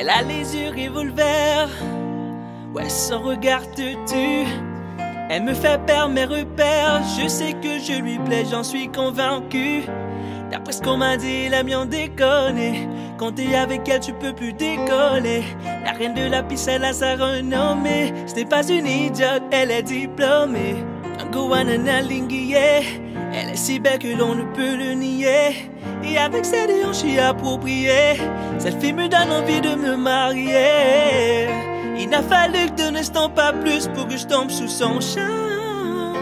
Elle a les yeux revolver. Ouais, son regard te tue. Elle me fait perdre mes repères. Je sais que je lui plais, j'en suis convaincu. D'après ce qu'on m'a dit, la mienne déconne. Quand t'es avec elle, tu peux plus décoller. La reine de la piste, elle a sa renommée. Ce n'est pas une idiote, elle est diplômée. Goanana yeah. Elle est si belle que l'on ne peut le nier. Avec ses déhanches appropriées, cette fille me donne envie de me marier. Il n'a fallu que deux instants, pas plus, pour que je tombe sous son charme.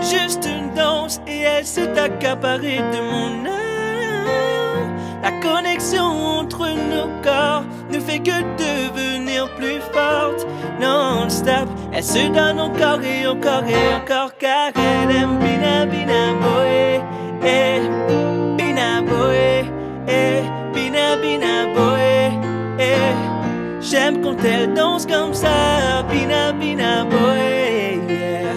Juste une danse et elle s'est accaparée de mon âme. La connexion entre nos corps ne fait que devenir plus forte. Non-stop, elle se donne encore et encore et encore car elle aime bina boy. Eh, bina Eh, bina bina boy. Eh, j'aime quand elle danse comme ça. Bina bina boy. Yeah.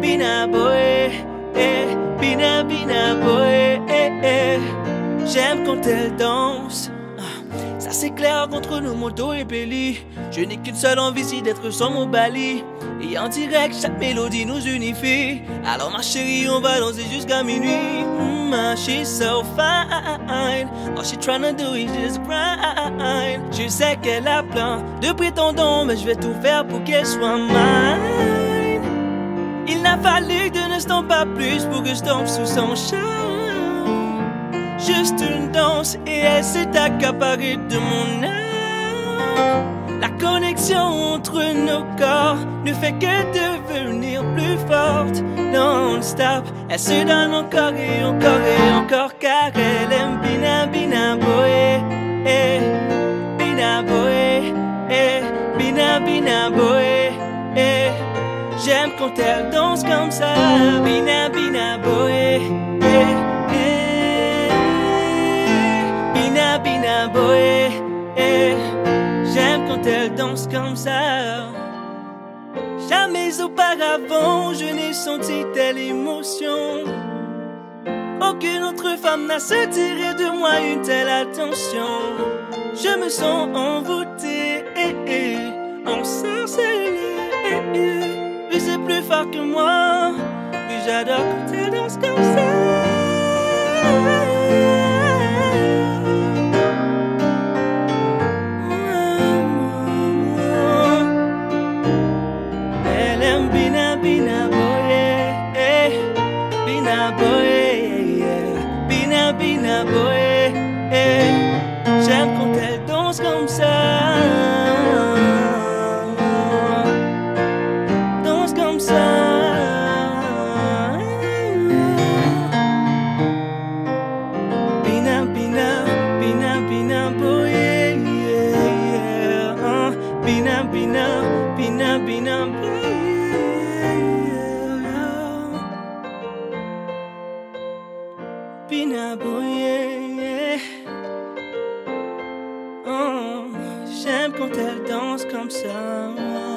Bina boy. Eh, bina bina boy. Eh, eh. J'aime quand elle danse. C'est clair contre nous, moto et Pelli. Je n'ai qu'une seule envie, c'est d'être sans mon bali. Et en direct, chaque mélodie nous unifie. Alors ma chérie, on va danser jusqu'à minuit. Mm, ah, she's so fine. All she tryna do is just grind. Je sais qu'elle a plein de prétendants, mais je vais tout faire pour qu'elle soit mine. Il n'a fallu d'un instant pas plus pour que je tombe sous son charme. Juste une danse et elle s'est accaparée de mon âme. La connexion entre nos corps ne fait que devenir plus forte. Non-stop, elle se donne encore et encore et encore car elle aime bina bina boy. Eh, bina boy. Eh, bina bina boy. Eh, j'aime quand elle danse comme ça. Bina bina quand elle danse comme ça. Jamais auparavant je n'ai senti telle émotion. Aucune autre femme n'a tiré de moi une telle attention. Je me sens envoûté, eh, eh, ensorcelé. Eh, eh. Puis c'est plus fort que moi. Puis j'adore quand elle danse comme ça. Yeah. bina bina boy. eh. J'aime quand elle danse comme ça. Danse comme ça. Bina bina bina bina. Uh, bina bina bina bina boy, quand elle danse comme ça.